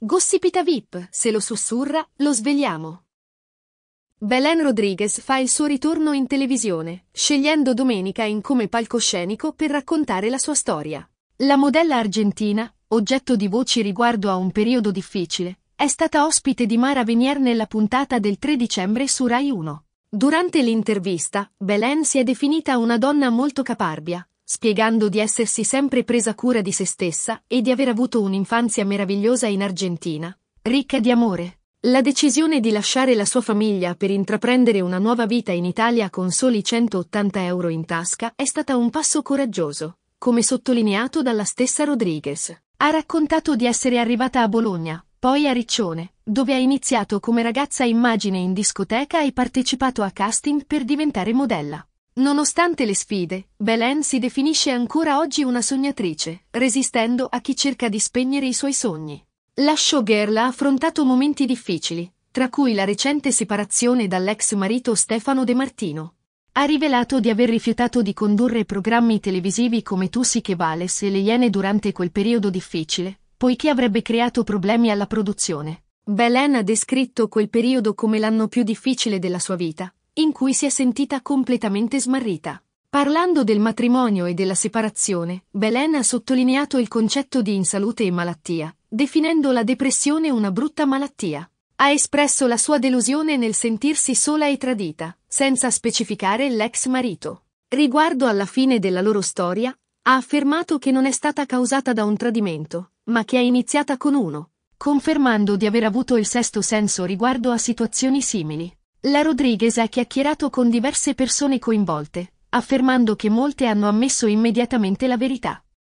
Gossipita VIP, se lo sussurra, lo svegliamo. Belen Rodriguez fa il suo ritorno in televisione, scegliendo domenica in come palcoscenico per raccontare la sua storia. La modella argentina, oggetto di voci riguardo a un periodo difficile, è stata ospite di Mara Venier nella puntata del 3 dicembre su Rai 1. Durante l'intervista, Belen si è definita una donna molto caparbia, spiegando di essersi sempre presa cura di se stessa e di aver avuto un'infanzia meravigliosa in Argentina, ricca di amore. La decisione di lasciare la sua famiglia per intraprendere una nuova vita in Italia con soli 180 euro in tasca è stata un passo coraggioso, come sottolineato dalla stessa Rodriguez. Ha raccontato di essere arrivata a Bologna, poi a Riccione, dove ha iniziato come ragazza immagine in discoteca e partecipato a casting per diventare modella. Nonostante le sfide, Belen si definisce ancora oggi una sognatrice, resistendo a chi cerca di spegnere i suoi sogni. La showgirl ha affrontato momenti difficili, tra cui la recente separazione dall'ex marito Stefano De Martino. Ha rivelato di aver rifiutato di condurre programmi televisivi come Tu sì che vales e Le Iene durante quel periodo difficile, poiché avrebbe creato problemi alla produzione. Belen ha descritto quel periodo come l'anno più difficile della sua vita, in cui si è sentita completamente smarrita. Parlando del matrimonio e della separazione, Belen ha sottolineato il concetto di insalute e malattia, definendo la depressione una brutta malattia. Ha espresso la sua delusione nel sentirsi sola e tradita, senza specificare l'ex marito. Riguardo alla fine della loro storia, ha affermato che non è stata causata da un tradimento, ma che è iniziata con uno, confermando di aver avuto il sesto senso riguardo a situazioni simili. La Rodriguez ha chiacchierato con diverse persone coinvolte, affermando che molte hanno ammesso immediatamente la verità.